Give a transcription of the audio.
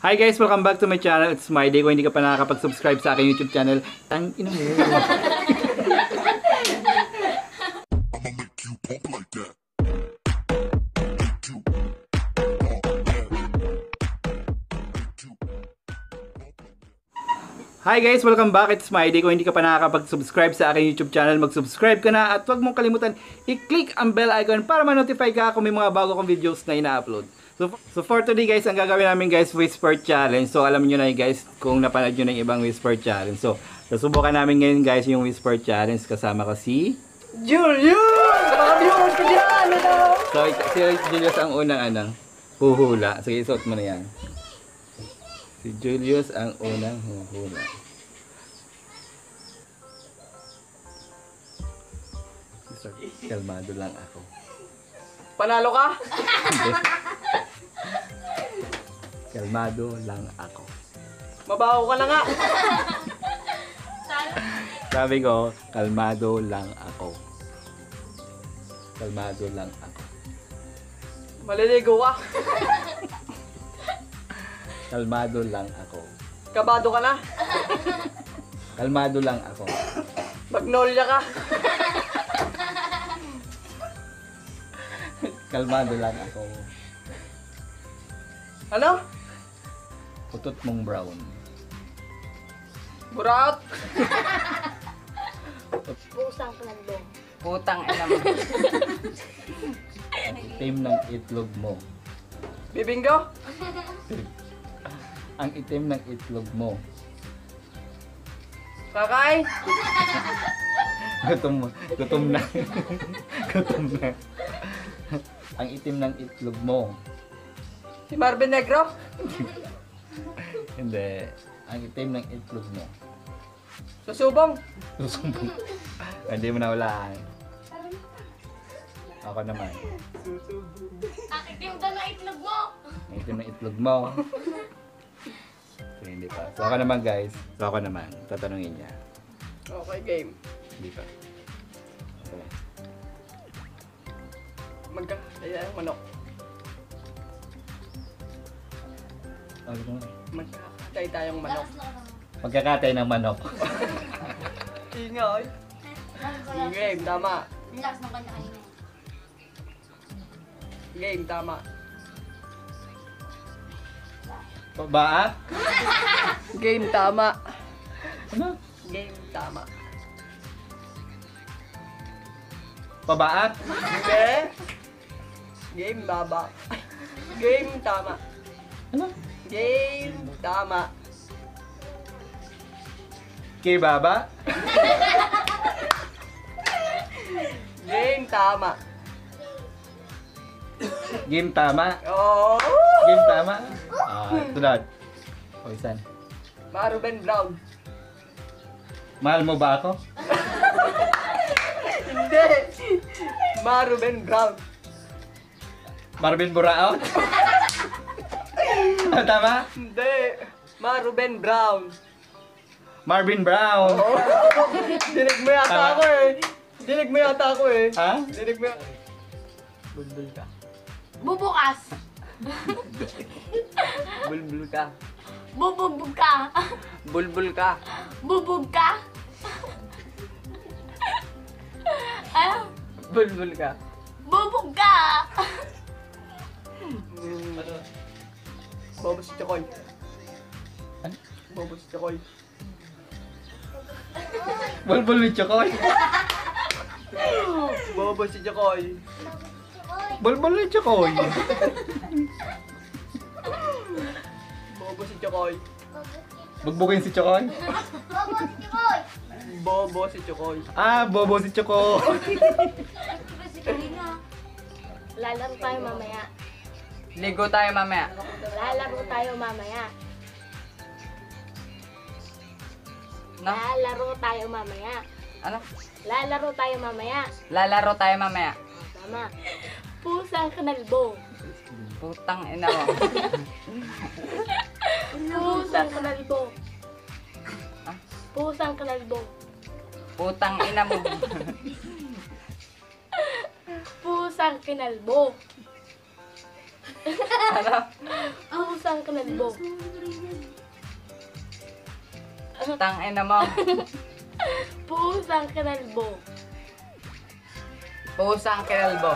Hi guys, welcome back to my channel. It's my day. Kung hindi ka pa nakakapag-subscribe sa aking YouTube channel, tang ina mo. Hi guys, welcome back. It's my day. Kung hindi ka pa nakakapag-subscribe sa aking YouTube channel, mag-subscribe ka na at huwag mong kalimutan i-click ang bell icon para ma-notify ka kung may mga bago kong videos na ina-upload. So, so for today guys, ang gagawin namin guys, Whisper Challenge. So alam niyo na guys kung napanood nyo na yung ibang Whisper Challenge. So, susubukan namin ngayon guys yung Whisper Challenge kasama ko si... Julius! Mga viewers ko dyan! Ito! So, si Julius ang unang ano, huhula. Sige, isuot mo na yan. Si Julius ang unang huhula. Kalmado lang ako. Panalo ka? Kalmado lang ako. Mabaho ka na nga. Sabi ko, kalmado lang ako. Kalmado lang ako. Maliligo ka. Kalmado lang ako. Kabado ka na. Kalmado lang ako. Magnolia ka. Kalmado lang ako. Ano? Putot mong brown. Buraot. Pusang planlong. Putang ina mo. Itim ng itlog mo. Bibinggo. Ang itim ng itlog mo. Kakay. Gutom mo. Gutom na. Gutom na. Ang itim ng itlog mo. Si Marvin Negro. Hindi. Ang itim ng itlog mo. Susubong. Susumbong. Hindi mo na walaan. Ako naman. Ang itim daw na itlog mo. Ang itim ng itlog mo. So, hindi pa. So ako naman guys. So ako naman. Tatanungin niya. Okay, game. Hindi pa. Okay. Magka... Ayan, manok. Ano naman? Magkakatay tayong manok. Magkakatay ng manok. Ingay. Game, tama. Relax ng kanya kanina. Game, tama. Baat? Game, tama. Ano? Game, tama. Pabaat? Hindi. Game, baba. Game, tama. Tama. Kay baba? Game, tama. Game tama? Oh! Game tama? Ah, tulad. O isan. Maruben Brown. Mahal mo ba ako? Hindi! Maruben Brown. Marvin Buraot? Ah, tama? Hindi! Maruben Brown. Marvin Brown. Oh. Dinig mo yata Tama. ako eh. Dinig mo yata ako eh. Ha? Dinig mo yata. Bulbul ka. Bubukas. Bulbul ka. Bububog ka. Bulbul ka. Bubog ka. ano? Bulbul ka. Bubog ka. Bobo si Chokoy. Ano? Bobo si Chokoy. Bulbul ni Chokoy. Bobo si Chokoy. Bulbul ni Chokoy. Bobo si Chokoy. Bugbugin si Chokoy. Bobo si Chokoy. Ah, bobo si Chokoy. Lalaro tayo mamaya. Ligo tayo mamaya. Lalaro tayo mamaya. No? Lalaro tayo mamaya. Ano? Lalaro tayo mamaya. Lalaro tayo mamaya. Tama. Pusang kanalbong. Putang ina mo. Pusang kanalbong. Ah? Pusang kanalbong. Putang ina mo. Pusang kinalbong. Ano? Pusa Pusang kanalbo. Putang ina mo. Pusang kanalbo. Pusang kinalbo.